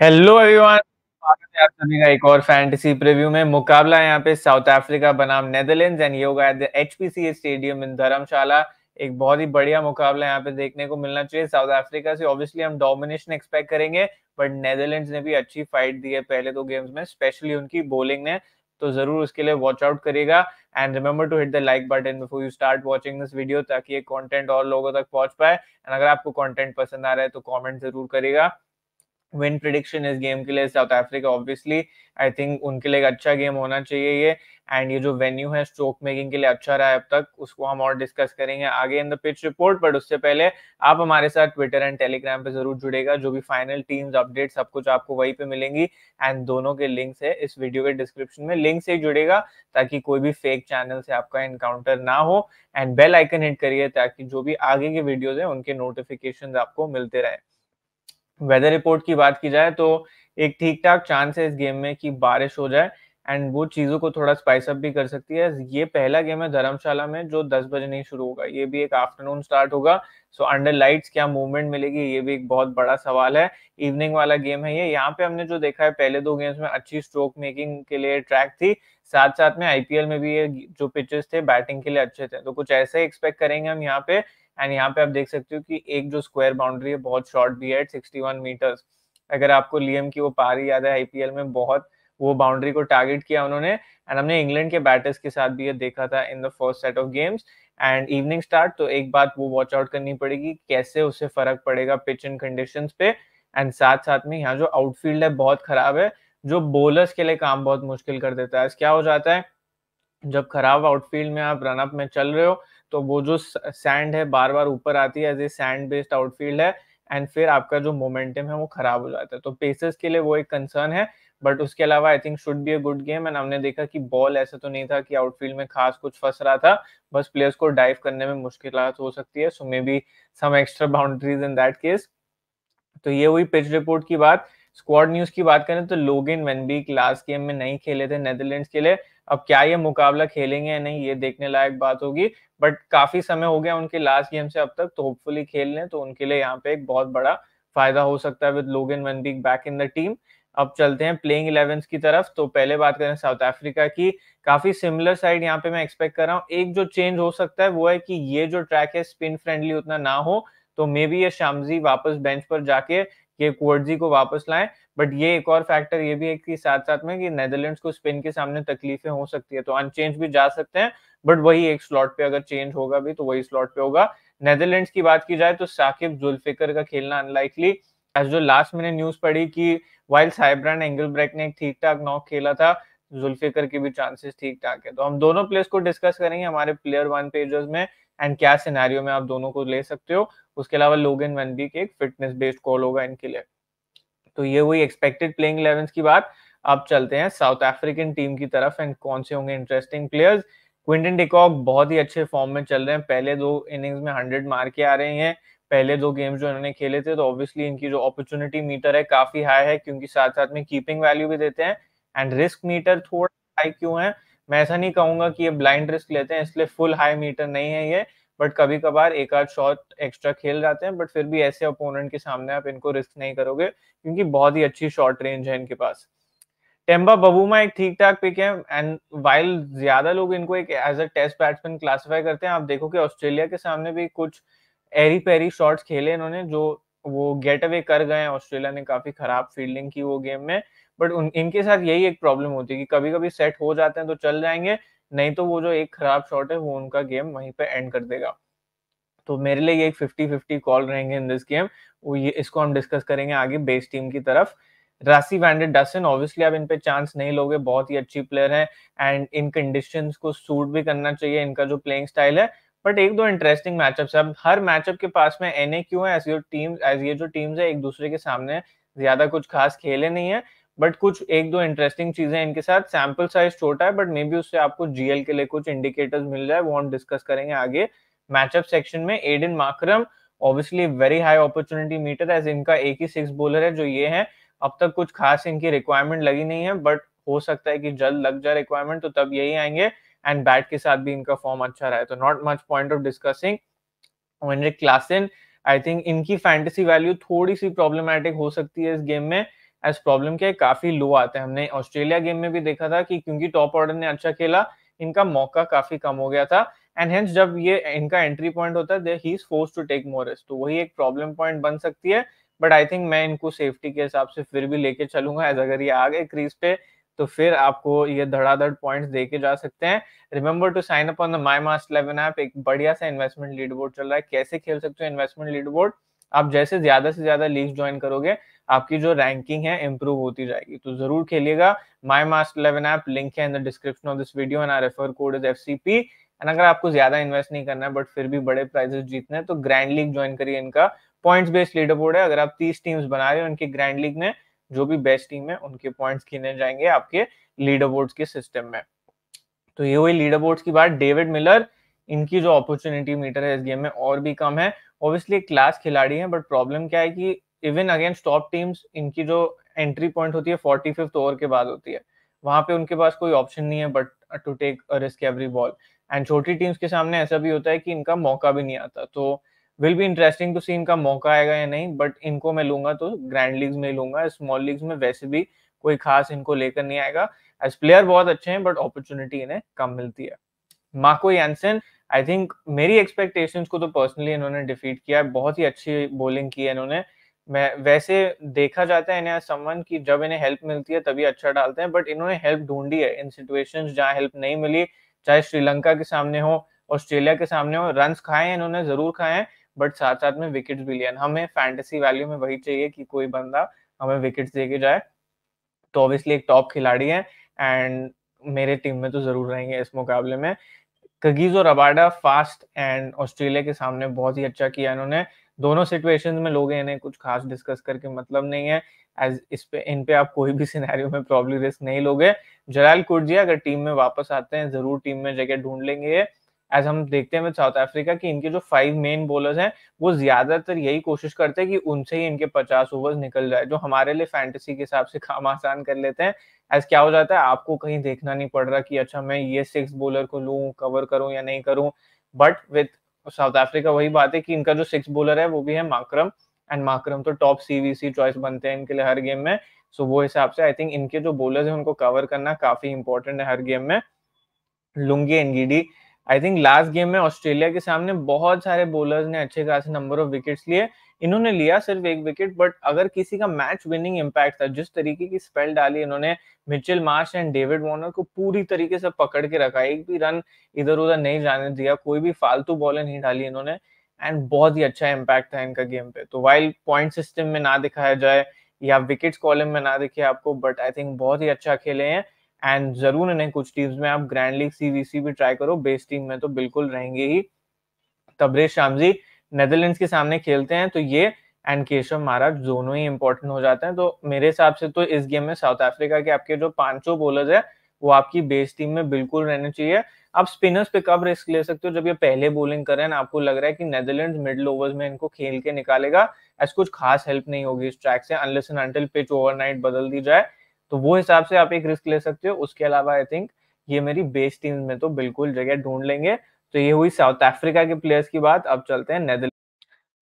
Hello everyone स्वागत है आप सभी का एक और फैंटेसी प्रीव्यू में। मुकाबला यहाँ पे साउथ अफ्रीका बनाम नेदरलैंड्स एंड ये होगा at the HPCA stadium in Dharamshala एक बहुत ही बढ़िया मुकाबला यहाँ पे देखने को मिलना चाहिए साउथ अफ्रीका से। ऑब्वियसली हम डोमिनेशन एक्सपेक्ट करेंगे बट नेदरलैंड्स ने भी अच्छी फाइट दी है पहले दो गेम्स में स्पेशली उनकी बॉलिंग ने। तो ज़रूर उसके लिए वॉच आउट करेगा and remember to hit the like button before you start watching this video ताकि ये कंटेंट और लोगों तक पहुँच पाए। एंड अगर आपको कंटेंट पसंद आ रहा है तो कमेंट ज़रूर करेगा विन प्रिडिक्शन इस गेम के लिए South Africa obviously I think उनके लिए एक अच्छा गेम होना चाहिए ये. एंड ये जो वेन्यू है स्ट्रोक मेकिंग के लिए अच्छा रहा है अब तक, उसको हम और डिस्कस करेंगे आगे in the pitch report but उससे पहले आप हमारे साथ ट्विटर एंड टेलीग्राम पे ज़रूर जुड़ेगा. जो भी फाइनल टीम्स अपडेट सब कुछ आपको वहीं पे मिलेंगी. एंड दोनों के लिंक्स है इस वीडियो के डिस्क्रिप्शन में. लिंक से जुड़ेगा ताकि कोई भी फेक चैनल से आपका इनकाउंटर ना हो. एंड बेल आइकन हिट करिए ताकि जो भी आगे के वीडियोज़ है, उनके नोटिफिकेशन आपको मिलते रहे। वेदर रिपोर्ट की बात की जाए तो एक ठीक ठाक चांस है इस गेम में कि बारिश हो जाए एंड वो चीज़ों को थोड़ा स्पाइस अप भी कर सकती है। ये पहला गेम है धर्मशाला में जो 10 बजे नहीं शुरू होगा। ये भी एक आफ्टरनून स्टार्ट होगा। सो अंडर लाइट्स क्या मूवमेंट मिलेगी, ये भी एक बहुत बड़ा सवाल है। इवनिंग वाला गेम है ये। यहाँ पे हमने जो देखा है, पहले दो गेम्स में अच्छी स्ट्रोक मेकिंग के लिए ट्रैक थी। साथ साथ में आईपीएल में भी ये जो पिचेस थे बैटिंग के लिए अच्छे थे। तो कुछ ऐसे एक्सपेक्ट करेंगे हम यहाँ पे। एंड यहाँ पे आप देख सकते हो कि एक जो स्क्वायर बाउंड्री है, बहुत शॉर्ट भी है सिक्सटी वन मीटर्स अगर आपको लियम की वो पारी याद है आईपीएल में, बहुत वो बाउंड्री को टारगेट किया उन्होंने. एंड हमने इंग्लैंड के बैटर्स के साथ भी ये देखा था in the first set of games and evening start तो एक बात वो वॉच आउट करनी पड़ेगी कैसे उससे फ़र्क पड़ेगा पिच इन कंडीशंस पे. एंड साथ साथ में यहाँ जो आउटफील्ड है, बहुत खराब है, जो बोलर्स के लिए काम बहुत मुश्किल कर देता है. क्या हो जाता है? जब खराब आउटफील्ड में आप रनअप में चल रहे हो तो वो जो सैंड है बार बार ऊपर आती है as a sand based outfield है एंड फिर आपका जो मोमेंटम है वो खराब हो जाता है। तो पेसर्स के लिए वो एक कंसर्न है बट उसके अलावा I think should be a good game and हमने देखा कि बॉल ऐसा तो नहीं था कि आउटफील्ड में खास कुछ फंस रहा था, बस प्लेयर्स को डाइव करने में मुश्किल हो सकती है so maybe some extra boundaries in that case तो ये हुई पिच रिपोर्ट की बात। स्क्वाड न्यूज़ की बात करें तो लोगिन वेनबीक लास्ट गेम में नहीं खेले थे नेदरलैंड्स के लिए। अब क्या ये मुकाबला खेलेंगे या नहीं, ये देखने लायक बात होगी। बट काफ़ी समय हो गया उनके लास्ट गेम से अब तक तो होपफुली खेल लें तो उनके लिए यहाँ पे एक बहुत बड़ा फ़ायदा हो सकता है with Logan van Beek back in the team अब चलते हैं प्लेइंग इलेवन की तरफ़ तो पहले बात करें साउथ अफ्रीका की। काफ़ी सिमिलर साइड यहाँ पे मैं एक्सपेक्ट कर रहा हूँ। एक जो चेंज हो सकता है वो है कि ये जो ट्रैक है स्पिन फ्रेंडली उतना ना हो तो मे बी ये शामजी वापस बेंच पर जाके ये कोर्जी को वापस लाएँ। बट ये एक और फैक्टर ये भी है कि साथ साथ में कि नेदरलैंड्स को स्पिन के सामने तकलीफें हो सकती है तो अनचेंज भी जा सकते हैं, बट वही एक स्लॉट पे अगर चेंज होगा भी तो वही स्लॉट पे होगा। नेदरलैंड्स की बात की जाए तो साकिब जुल्फिकर का खेलना अनलाइकली एज जो लास्ट मैंने न्यूज़ पढ़ी कि वाइल्ड साइब्रांड एंगल ब्रेक ने एक ठीक ठाक नॉक खेला था जुल्फिकर की भी चांसेस ठीक ठाक है। तो हम दोनों प्लेयर्स को डिस्कस करेंगे, हमारे प्लेयर वन पेजेस में एंड क्या सिनेरियो में आप दोनों को ले सकते हो। उसके अलावा लोगन वन भी एक फिटनेस बेस्ड कॉल होगा इनके लिए। तो ये हुई एक्सपेक्टेड प्लेइंग इलेवन की बात। अब चलते हैं साउथ अफ्रीकन टीम की तरफ़ एंड कौन से होंगे इंटरेस्टिंग प्लेयर्स क्विंटन डिकॉक बहुत ही अच्छे फॉर्म में चल रहे हैं। पहले दो इनिंग्स में हंड्रेड मार के आ रहे हैं। पहले दो गेम्स जो इन्होंने खेले थे तो ऑब्वियसली इनकी जो अपॉर्चुनिटी मीटर है काफ़ी हाई है, क्योंकि साथ साथ में कीपिंग वैल्यू भी देते हैं। एंड रिस्क मीटर थोड़ा हाई क्यों है? मैं ऐसा नहीं कहूँगा कि ये ब्लाइंड रिस्क लेते हैं, इसलिए फुल हाई मीटर नहीं है ये बट कभी कभार एक आध शॉट एक्स्ट्रा खेल जाते हैं बट फिर भी ऐसे अपोनेंट के सामने आप इनको रिस्क नहीं करोगे, क्योंकि बहुत ही अच्छी शॉर्ट रेंज है इनके पास। टेम्बा बबूमा एक ठीक ठाक पिक है एंड वाइल ज़्यादा लोग इनको एक as a test batsman classify करते हैं, आप देखो कि ऑस्ट्रेलिया के सामने भी कुछ एरी पेरी शॉट्स खेले इन्होंने, जो वो गेट अवे कर गए ऑस्ट्रेलिया ने काफ़ी खराब फील्डिंग की वो गेम में। बट उन, इनके साथ यही एक प्रॉब्लम होती है कि कभी कभी सेट हो जाते हैं तो चल जाएँगे, नहीं तो वो जो एक खराब शॉट है, वो उनका गेम वहीं पे एंड कर देगा। तो मेरे लिए ये एक फिफ्टी फिफ्टी कॉल रहेंगे इन दिस गेम वो ये, इसको हम डिस्कस करेंगे आगे बेस टीम की तरफ़। रासी वैंडेड डसन ऑब्वियसली आप इन पे चांस नहीं लोगे, बहुत ही अच्छी प्लेयर है एंड इन कंडीशन को सूट भी करना चाहिए, इनका जो प्लेइंग स्टाइल है। बट एक दो इंटरेस्टिंग मैचअप्स है। हर मैचअप के पास में एन ए क्यू है? एज टीम एज ये जो टीम्स है, एक दूसरे के सामने ज़्यादा कुछ खास खेले नहीं है। बट कुछ एक दो इंटरेस्टिंग चीज़ें इनके साथ। सैंपल साइज़ छोटा है बट मे बी उससे आपको जीएल के लिए कुछ इंडिकेटर्स मिल जाए, वो हम डिस्कस करेंगे आगे। मैचअप सेक्शन में Aiden Markram obviously very high opportunity meter as इनका एक ही सिक्स बॉलर है, जो ये है। अब तक कुछ खास इनकी रिक्वायरमेंट लगी नहीं है बट हो सकता है कि जल्द लग जाए रिक्वायरमेंट तो तब यही आएँगे। एंड बैट के साथ भी इनका फॉर्म अच्छा रहा है तो not much point of discussing Klaasen I think इनकी फैंटेसी वैल्यू थोड़ी सी प्रॉब्लमेटिक हो सकती है इस गेम में। एज प्रॉब्लम है काफ़ी लो आते हैं। हमने ऑस्ट्रेलिया गेम में भी देखा था कि क्योंकि टॉप ऑर्डर ने अच्छा खेला, इनका मौका काफ़ी कम हो गया था। एंड हेंस जब ये, इनका एंट्री पॉइंट होता है ही is force to take more risk तो वही एक प्रॉब्लम पॉइंट बन सकती है। बट आई थिंक मैं इनको सेफ्टी के हिसाब से फिर भी लेके चलूँगा। एज अगर ये आ गए क्रीज पे तो फिर आपको ये धड़ाधड़ पॉइंट्स दे के जा सकते हैं। Remember to sign up on the My Mast eleven app एक बढ़िया सा इन्वेस्टमेंट लीड बोर्ड चल रहा है। कैसे खेल सकते हो इन्वेस्टमेंट लीड बोर्ड आप जैसे ज़्यादा से ज़्यादा लीग ज्वाइन करोगे, आपकी जो रैंकिंग है इंप्रूव होती जाएगी। तो ज़रूर खेलिएगा। My Mast eleven app link है in the description of this video and I refer code is F C P and अगर आपको ज़्यादा इन्वेस्ट नहीं करना है बट फिर भी बड़े प्राइजेस जीतने हैं तो ग्रैंड लीग ज्वाइन करिए इनका। पॉइंट्स बेस्ड लीडर बोर्ड है। अगर आप तीस टीम्स बना रहे हो इनकी ग्रैंड लीग में, जो भी बेस्ट टीम है, उनके पॉइंट्स गिने जाएँगे आपके लीडर बोर्ड के सिस्टम में। तो ये हुई लीडर बोर्ड की बात। डेविड मिलर इनकी जो अपॉर्चुनिटी मीटर है इस गेम में और भी कम है। ऑब्वियसली क्लास खिलाड़ी है बट प्रॉब्लम क्या है कि इवन अगेंस्ट टॉप टीम्स इनकी जो एंट्री पॉइंट होती है फोर्टी फिफ्थ ओवर के बाद होती है। वहाँ पे उनके पास कोई ऑप्शन नहीं है but to take risk every ball and छोटी टीम्स के सामने ऐसा भी होता है कि इनका मौका भी नहीं आता। तो will be interesting to see इनका मौका आएगा या नहीं बट इनको मैं लूँगा तो ग्रैंड लीग्स में लूँगा स्मॉल लीग्स में वैसे भी कोई खास इनको लेकर नहीं आएगा। एज प्लेयर बहुत अच्छे हैं बट अपॉर्चुनिटी इन्हें कम मिलती है। मार्को यानसन आई थिंक मेरी एक्सपेक्टेशन को तो पर्सनली इन्होंने डिफीट किया बहुत ही अच्छी बॉलिंग की है इन्होंने। मैं, वैसे देखा जाता है इन्हें समवन की जब इन्हें हेल्प मिलती है तभी अच्छा डालते हैं बट इन्होंने हेल्प ढूंढी है। इन सिचुएशंस जहाँ हेल्प नहीं मिली, चाहे श्रीलंका के सामने हो, ऑस्ट्रेलिया के सामने हो रन खाए हैं इन्होंने, ज़रूर खाए हैं बट साथ साथ में विकेट भी लिया हमें फैंटेसी वैल्यू में वही चाहिए कि कोई बंदा हमें विकेट दे के जाए। तो ऑब्वियसली एक टॉप खिलाड़ी है एंड मेरे टीम में तो ज़रूर रहेंगे इस मुकाबले में। कगीज और अबाडा फास्ट एंड ऑस्ट्रेलिया के सामने बहुत ही अच्छा किया इन्होंने। दोनों सिचुएशन में लोग इन्हें कुछ खास डिस्कस करके मतलब नहीं है। एज इस पे, इन पे आप कोई भी सिनेरियो में प्रॉब्लम रिस्क नहीं लोगे। जलाल कुर्जिया, अगर टीम में वापस आते हैं, ज़रूर टीम में जगह ढूंढ लेंगे एज हम देखते हैं साउथ अफ्रीका की इनके जो फाइव मेन बॉलर्स हैं वो ज़्यादातर यही कोशिश करते हैं कि उनसे ही इनके पचास ओवर्स निकल जाए जो हमारे लिए फैंटेसी के हिसाब से काम आसान कर लेते हैं। एज क्या हो जाता है आपको कहीं देखना नहीं पड़ रहा कि अच्छा मैं ये सिक्स बॉलर को लू कवर करूँ या नहीं करूँ। बट विथ साउथ अफ्रीका वही बात है कि इनका जो सिक्स बॉलर है वो भी है माक्रम एंड माक्रम तो टॉप सीवीसी चॉइस बनते हैं इनके लिए हर गेम में। सो so, वो हिसाब से आई थिंक इनके जो बॉलर्स हैं उनको कवर करना काफ़ी इंपॉर्टेंट है हर गेम में। Lungi Ngidi. I think last game में ऑस्ट्रेलिया के सामने बहुत सारे बॉलर्स ने अच्छे खासे नंबर ऑफ़ विकेट्स लिए। इन्होंने लिया सिर्फ़ एक विकेट बट अगर किसी का मैच विनिंग इम्पैक्ट था, जिस तरीके की स्पेल डाली इन्होंने Mitchell Marsh and David Warner को पूरी तरीके से पकड़ के रखा। एक भी रन इधर उधर नहीं जाने दिया, कोई भी फालतू बॉलें नहीं डाली इन्होंने एंड बहुत ही अच्छा इम्पैक्ट था इनका गेम पे। तो वाइल पॉइंट सिस्टम में ना दिखाया जाए, या विकेट्स कॉलम में ना दिखे आपको बट आई थिंक बहुत ही अच्छा खेले हैं। एंड ज़रूर इन्हें कुछ टीम्स में आप ग्रैंड लीग सीवीसी भी ट्राई करो। बेस टीम में तो बिल्कुल रहेंगे ही। तबरेज शामजी नेदरलैंड्स के सामने खेलते हैं तो ये एंड केशव महाराज दोनों ही इंपॉर्टेंट हो जाते हैं। तो मेरे हिसाब से तो इस गेम में साउथ अफ्रीका के आपके जो पाँचों बॉलर्स है, वो आपकी बेस टीम में बिल्कुल रहने चाहिए। आप स्पिनर्स पे कब रिस्क ले सकते हो? जब ये पहले बॉलिंग कर रहे हैं, आपको लग रहा है कि नेदरलैंड्स मिडिल ओवर्स में इनको खेल के निकालेगा। ऐसा कुछ खास हेल्प नहीं होगी इस ट्रैक से unless and until pitch overnight बदल दी जाए। तो वो हिसाब से आप एक रिस्क ले सकते हो। उसके अलावा आई थिंक ये मेरी बेस टीम में तो बिल्कुल जगह ढूंढ लेंगे। तो ये हुई साउथ अफ्रीका के प्लेयर्स की बात। अब चलते हैं नेदरलैंड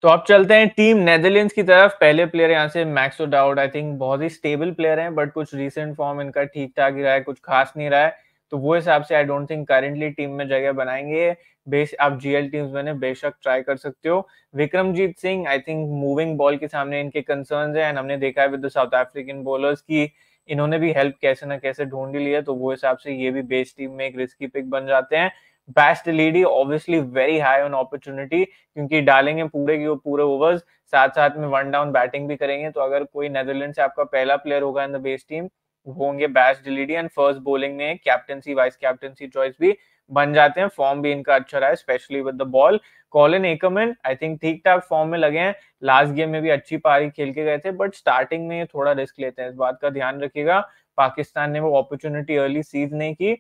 तो अब चलते हैं टीम नेदरलैंड्स की तरफ़। पहले प्लेयर यहाँ से मैक्स डाउट आई थिंक बहुत ही स्टेबल प्लेयर हैं बट कुछ रीसेंट फॉर्म इनका ठीक ठाक ही रहा है, कुछ खास नहीं रहा है। तो वो हिसाब से I don't think currently team में जगह बनाएँगे। बेस आप जीएल टीम्स में बेशक ट्राई कर सकते हो। Vikramjit Singh I think moving ball के सामने इनके कंसर्न है एंड हमने देखा है विद साउथ अफ्रीकन बॉलर्स की। इन्होंने भी हेल्प कैसे ना कैसे ढूंढ है तो वो हिसाब से ये भी बेस्ट टीम में एक रिस्की पिक बन जाते हैं। Bas de Leede obviously very high on opportunity क्योंकि डालेंगे पूरे के पूरे ओवर्स साथ साथ में वन डाउन बैटिंग भी करेंगे तो अगर कोई नेदरलैंड से आपका पहला प्लेयर होगा इन द बेस टीम होंगे Bas de Leede and first bowling में कैप्टनसी वाइस कैप्टनसी चॉइस भी। बन जाते हैं फॉर्म भी इनका अच्छा रहा है specially with the ball Colin Ackermann I think ठीक ठाक फॉर्म में लगे हैं। लास्ट गेम में भी अच्छी पारी खेल के गए थे बट स्टार्टिंग में थोड़ा रिस्क लेते हैं, इस बात का ध्यान रखिएगा। पाकिस्तान ने वो अपॉर्चुनिटी अर्ली सीज नहीं की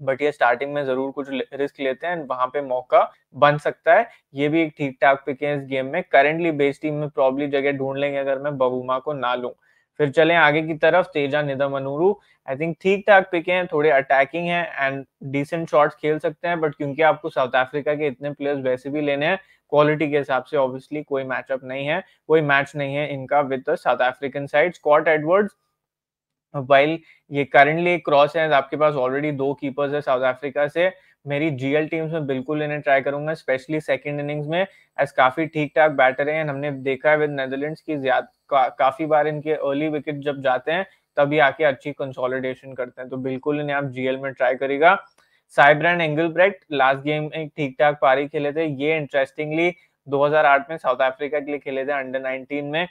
बट ये स्टार्टिंग में ज़रूर कुछ रिस्क लेते हैं, वहाँ पे मौका बन सकता है। ये भी एक ठीक ठाक पिक है इस गेम में। करेंटली बेस टीम में प्रॉब्ली जगह ढूंढ लेंगे अगर मैं, बबूमा को ना लूँ। फिर चलें आगे की तरफ़ तेजा निदमनुरू आई थिंक ठीक-ठाक पिके हैं, थोड़े अटैकिंग हैं एंड डिसेंट शॉट्स खेल सकते हैं बट क्योंकि आपको साउथ अफ्रीका के इतने प्लेयर्स वैसे भी लेने हैं, क्वालिटी के हिसाब से ऑब्वियसली कोई मैचअप नहीं है, कोई मैच नहीं है इनका with South African side. Scott Edwards while ये करंटली क्रॉस है, आपके पास ऑलरेडी दो कीपर्स है साउथ अफ्रीका से, मेरी जीएल टीम्स में बिल्कुल इन्हें ट्राई करूँगा स्पेशली सेकंड इनिंग्स में एज काफ़ी ठीक-ठाक बैटर हैं। हमने देखा है विद नेदरलैंड्स की का, काफ़ी बार इनके अर्ली विकेट जब जाते हैं तभी आके अच्छी कंसोलिडेशन करते हैं। तो बिल्कुल इन्हें आप जीएल में ट्राई करेगा साइब्रैंड एंगलब्रेक्ट लास्ट गेम में ठीक ठाक पारी खेले थे। ये इंटरेस्टिंगली 2008 में साउथ अफ्रीका के लिए खेले थे अंडर 19 में।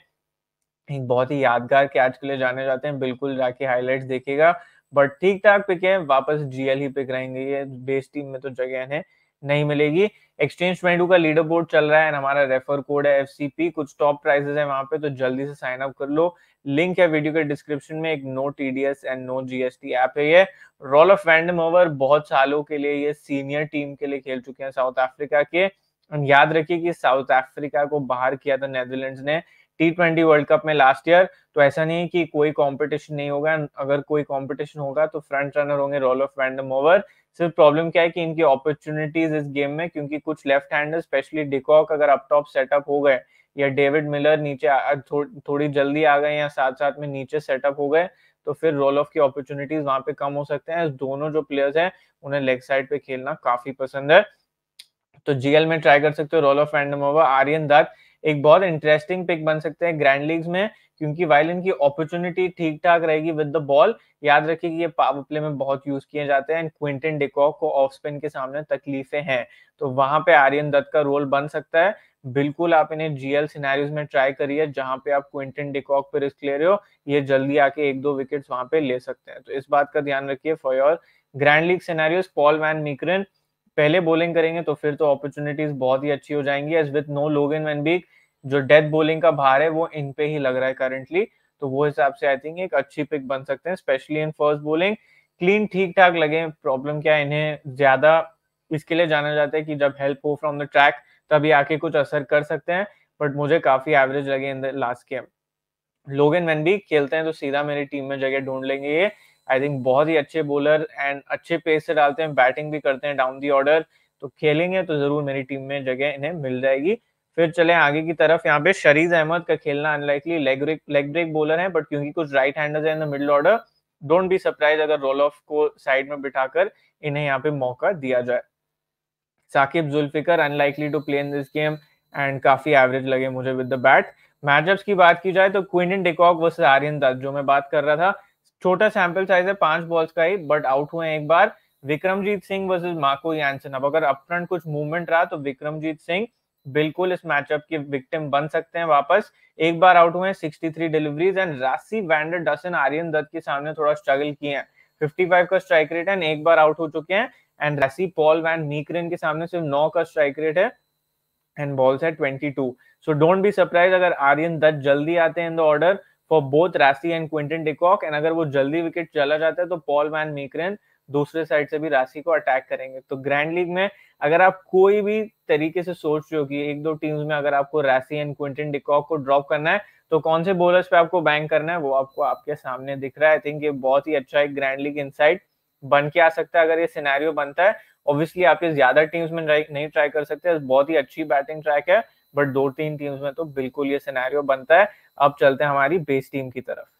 एक बहुत ही यादगार कैच के लिए जाने जाते हैं। बिल्कुल जाके हाइलाइट्स देखेगा बट ठीक ठाक पिक है, वापस जीएल ही पिक रहेंगे, ये बेस टीम में तो जगह है, नहीं मिलेगी। एक्सचेंज ट्वेंटी का लीडर बोर्ड चल रहा है हमारा रेफर कोड है एफसीपी कुछ टॉप प्राइजेस है वहाँ पे तो जल्दी से साइन अप कर लो। लिंक है वीडियो के डिस्क्रिप्शन में, एक no TDS and no GST app है ये। रोल ऑफ़ वैंडम ओवर बहुत सालों के लिए, ये सीनियर टीम के लिए खेल चुके हैं साउथ अफ्रीका के। याद रखिए कि साउथ अफ्रीका को बाहर किया था नेदरलैंड्स ने। टी ट्वेंटी वर्ल्ड कप में लास्ट ईयर तो ऐसा नहीं है कि कोई कंपटीशन नहीं होगा। अगर कोई कंपटीशन होगा तो फ्रंट रनर होंगे रोल ऑफ़ वैंडम ओवर सिर्फ़ प्रॉब्लम क्या है कि इनकी अपॉर्चुनिटीज़ इस गेम में क्योंकि कुछ left hander specially de Kock अगर अप टॉप सेटअप हो गए या डेविड मिलर नीचे थो, थोड़ी जल्दी आ गए या साथ साथ में नीचे सेटअप हो गए तो फिर रोल ऑफ़ की अपॉर्चुनिटीज़ वहाँ पे कम हो सकते हैं। दोनों जो प्लेयर्स हैं उन्हें लेग साइड पे खेलना काफ़ी पसंद है। तो जीएल में ट्राई कर सकते हो रोल ऑफ़ एंडम आर्यन दत्त एक बहुत इंटरेस्टिंग पिक बन सकते हैं ग्रैंड लीग्स में, क्योंकि वाइल इनकी अपॉर्चुनिटी ठीक ठाक रहेगी विद द बॉल याद रखिए कि ये पावर प्ले में बहुत यूज़ किए जाते हैं एंड क्विंटन डिकॉक को ऑफ़ स्पिन के सामने तकलीफें हैं। तो वहाँ पे आर्यन दत्त का रोल बन सकता है। बिल्कुल आप इन्हें जीएल सिनेरियोज में ट्राई करिए, जहाँ पे आप क्विंटन डिकॉक पे रिस्क ले रहे हो, ये जल्दी आके एक दो विकेट्स वहाँ पे ले सकते हैं। तो इस बात का ध्यान रखिए for your grand league scenarios Paul van Meekeren पहले बॉलिंग करेंगे तो फिर तो अपॉर्चुनिटीज़ बहुत ही अच्छी हो जाएँगी as with no Logan van Beek जो डेथ बोलिंग का भार है, वो इन पे ही लग रहा है करंटली तो वो हिसाब से आई थिंक एक अच्छी पिक बन सकते हैं specially in first bowling clean ठीक ठाक लगे प्रॉब्लम क्या इन्हें ज़्यादा इसके लिए जाना जाता है कि जब हेल्प हो फ्रॉम द ट्रैक तभी आके कुछ असर कर सकते हैं बट मुझे काफ़ी एवरेज लगे in the last game Logan van भी खेलते हैं तो सीधा मेरी टीम में जगह ढूंढ लेंगे ये. आई थिंक बहुत ही अच्छे बॉलर एंड अच्छे पेस से डालते हैं बैटिंग भी करते हैं डाउन दी ऑर्डर तो खेलेंगे तो ज़रूर मेरी टीम में जगह इन्हें मिल जाएगी. फिर चले आगे की तरफ़। यहाँ पे शरीज अहमद का खेलना unlikely leg break leg break bowler है बट क्योंकि कुछ राइट हैंडर्स है in the middle order don't be surprise अगर रोल ऑफ़ को साइड में बिठाकर इन्हें यहाँ पे मौका दिया जाए। Saqib Zulfiqar unlikely to play in this game and काफ़ी एवरेज लगे मुझे विद द बैट मैचअप्स की बात की जाए तो Quinton de Kock versus Aryan Dutt जो मैं बात कर रहा था। छोटा सैंपल साइज़ है, पाँच बॉल्स का ही बट आउट हुए एक बार। Vikramjit Singh versus Marco Jansen अब अगर अपफ्रंट कुछ मूवमेंट रहा तो विक्रमजीत सिंह बिल्कुल इस मैचअप के विक्टिम बन सकते हैं वापस। एक बार आउट हुए 63 deliveries and Rassie van der Dussen Aryan Dutt के सामने थोड़ा स्ट्रगल किए हैं। 55 का स्ट्राइक रेट है, एक बार आउट हो चुके हैं। एंड राशि पॉल वैन मीकरन के सामने सिर्फ़ नौ का स्ट्राइक रेट है। एंड बॉल्स है 22 सो डोंट बी सरप्राइज़ अगर आर्यन दत्त जल्दी आते हैं in the order for both Rassie and Quinton de Kock and अगर वो जल्दी विकेट चला जाता है तो पॉल वैन मीकरन दूसरे साइड से भी राशि को अटैक करेंगे। तो ग्रैंड लीग में अगर आप कोई भी तरीके से सोच रहे हो कि एक दो टीम्स में अगर आपको Rassie and Quinton de Kock को ड्रॉप करना है तो कौन से बॉलर्स पे आपको बैंक करना है, वो आपको आपके सामने दिख रहा है। आई थिंक ये बहुत ही अच्छा एक ग्रैंड लीग इनसाइट बन के आ सकता है अगर ये सिनेरियो बनता है। ऑब्वियसली आप ये ज़्यादा टीम्स में नहीं ट्राई कर सकते बहुत ही अच्छी बैटिंग ट्रैक है बट दो तीन टीम्स में तो बिल्कुल ये सिनेरियो बनता है। अब चलते हैं हमारी बेस टीम की तरफ़।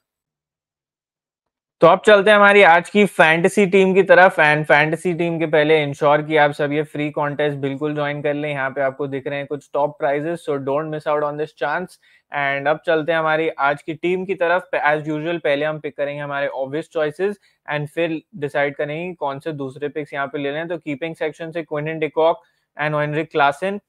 तो अब चलते हैं हमारी आज की फैंटेसी टीम की तरफ़ एंड फैंटेसी टीम के पहले इंश्योर कि आप सब ये फ्री कॉन्टेस्ट बिल्कुल ज्वाइन कर लें। यहाँ पे आपको दिख रहे हैं कुछ top prizes so don't miss out on this chance and अब चलते हैं हमारी आज की टीम की तरफ़। एज यूजुअल पहले हम पिक करेंगे हमारे ऑब्वियस चॉइसेस एंड फिर डिसाइड करेंगे कौन से दूसरे पिक्स यहाँ पे ले लें। तो कीपिंग सेक्शन से Quinton de Kock and Heinrich Klaasen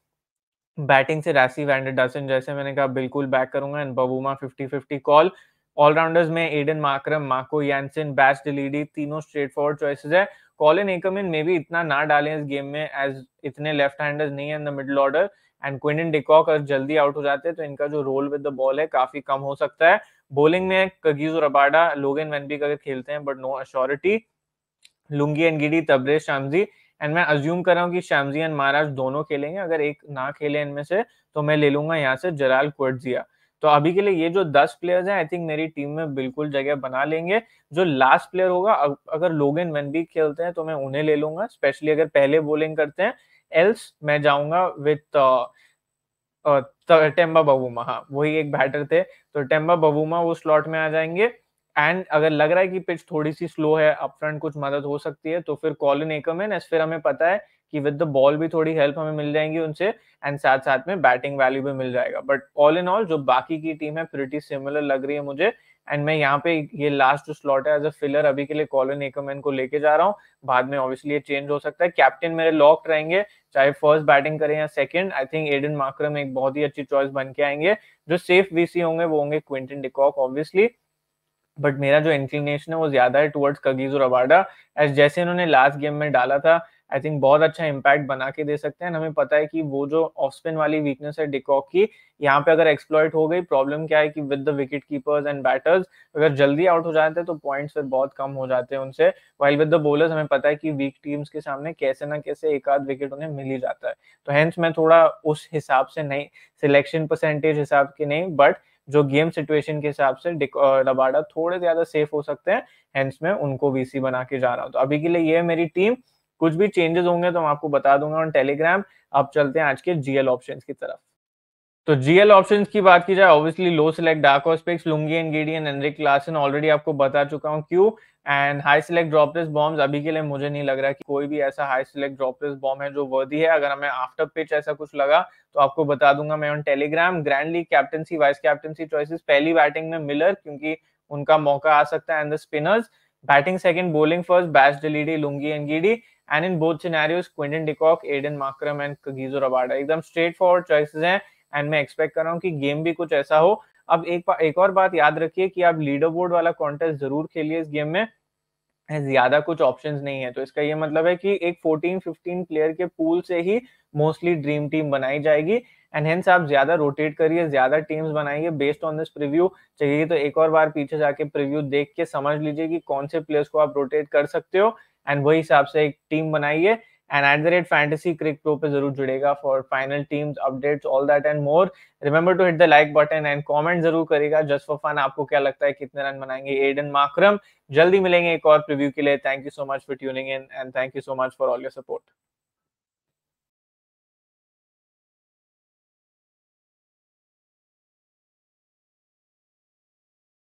batting से राशि वैंडर जैसे मैंने कहा, बिल्कुल बैक करूँगा। And Bavuma fifty fifty call allrounders में Aiden Markram Marco Jansen Bas de Leede तीनों स्ट्रेट फॉरवर्ड चॉइसेस है। कॉलिन एकमिन में भी इतना ना डालें इस गेम में एज इतने लेफ़्ट हैंडर्स नहीं है in the middle order and Quinton de Kock अगर जल्दी आउट हो जाते हैं तो इनका जो रोल विद द बॉल है काफ़ी कम हो सकता है। बॉलिंग में कगीजो रबाडा लोगन वेनबिक अगर खेलते हैं but no assurity Lungi Ngidi Tabraiz Shamsi and मैं अज्यूम कर रहा हूँ कि शामजी एंड महाराज दोनों खेलेंगे। अगर एक ना खेले इनमें से तो मैं ले लूँगा यहाँ से जलाल क्वर्जिया तो अभी के लिए ये जो 10 प्लेयर्स हैं आई थिंक मेरी टीम में बिल्कुल जगह बना लेंगे। जो लास्ट प्लेयर होगा अगर लोगन भी खेलते हैं तो मैं उन्हें ले लूँगा। स्पेशली अगर पहले बॉलिंग करते हैं, एल्स मैं जाऊँगा विथ टेम्बा बबूमा हाँ, वही एक बैटर थे, तो टेम्बा बबूमा वो स्लॉट में आ जाएँगे। एंड अगर लग रहा है कि पिच थोड़ी-सी स्लो है, अप फ्रंट कुछ मदद हो सकती है, तो फिर कॉलिन एकमैन एज़ फिर हमें पता है कि विद द बॉल भी थोड़ी हेल्प हमें मिल जाएँगी उनसे एंड साथ-साथ में बैटिंग वैल्यू भी मिल जाएगा। बट ऑल इन ऑल जो बाकी की टीम है प्रिटी सिमिलर लग रही है मुझे एंड मैं यहाँ पे ये लास्ट जो स्लॉट है एज़ अ फिलर अभी के लिए कॉलिन एकमैन को लेके जा रहा हूँ। बाद में ऑब्वियसली ये चेंज हो सकता है। कैप्टन मेरे लॉक्ड रहेंगे, चाहे फ़र्स्ट बैटिंग करें या second. I think Aiden Markram एक बहुत ही अच्छी चॉइस बन के आएँगे जो सेफ़ वीसी होंगे वो होंगे क्विंटन डिकॉक ऑब्वियसली। बट मेरा जो इंक्लिनेशन है वो ज़्यादा है टुवर्ड्स कगिसो रबाडा एज़ जैसे इन्होंने लास्ट गेम में डाला था आई थिंक बहुत अच्छा इम्पैक्ट बना के दे सकते हैं। हमें पता है कि वो जो ऑफ़ स्पिन वाली वीकनेस है डिकॉक की, यहाँ पे अगर एक्सप्लॉइट हो गई, प्रॉब्लम क्या है कि with the wicket keepers and batters अगर जल्दी आउट हो जाते हैं तो पॉइंट्स फिर बहुत कम हो जाते हैं उनसे। व्हाइल विद द बॉलर्स हमें पता है कि वीक टीम्स के सामने कैसे ना कैसे एक आध विकेट उन्हें मिल ही जाता है। तो हेंस मैं थोड़ा उस हिसाब से नहीं सिलेक्शन परसेंटेज हिसाब के नहीं बट जो गेम सिचुएशन के हिसाब से रबाडा थोड़े ज़्यादा सेफ़ हो सकते हैं, हेंस मैं उनको वीसी बना के जा रहा हूँ। तो अभी के लिए ये है मेरी टीम। कुछ भी चेंजेस होंगे तो मैं आपको बता दूँगा ऑन टेलीग्राम। अब चलते हैं आज के जीएल ऑप्शंस की तरफ़। तो जीएल ऑप्शंस की बात की जाए obviously low select dark horse picks Lungi and Heinrich Klaasen already आपको बता चुका हूँ क्यों and high select dropless bombs अभी के लिए मुझे नहीं लग रहा कि कोई भी ऐसा हाई सेलेक्ट ड्रॉपलेस बॉम्ब है जो वर्दी है। अगर हमें आफ्टर पिच ऐसा कुछ लगा तो आपको बता दूँगा मैं on Telegram. Grand league captaincy, vice captaincy choices पहली बैटिंग में मिलर क्योंकि उनका मौका आ सकता है and the spinners batting second, bowling first Bas de Leede, Lungi and Ngidi and in both scenarios Quinton de Kock, Aiden Markram and Kagiso Rabada एकदम straight forward choices हैं एंड मैं एक्सपेक्ट कर रहा हूँ कि गेम भी कुछ ऐसा हो। अब एक एक और बात याद रखिए कि आप लीडर बोर्ड वाला कॉन्टेस्ट ज़रूर खेलिए इस गेम में। ज़्यादा कुछ ऑप्शंस नहीं है, तो इसका ये मतलब है कि एक 14-15 प्लेयर के पूल से ही मोस्टली ड्रीम टीम बनाई जाएगी एंड हेंस आप ज़्यादा रोटेट करिए, ज़्यादा टीम्स बनाइए बेस्ड ऑन दिस प्रीव्यू। चाहिए तो एक और बार पीछे जाके प्रीव्यू देख के समझ लीजिए कि कौन से प्लेयर्स को आप रोटेट कर सकते हो एंड वही हिसाब से एक टीम बनाइए and at the rate Fantasy Crick Pro पे ज़रूर जुड़ेगा for final teams, updates, all that and more. Remember to hit the like button and comment ज़रूर करेगा जस्ट फॉर फन आपको क्या लगता है कितने रन बनाएँगे एडन मार्करम? जल्दी मिलेंगे एक और प्रीव्यू के लिए। Thank you so much for tuning in and thank you so much for all your support.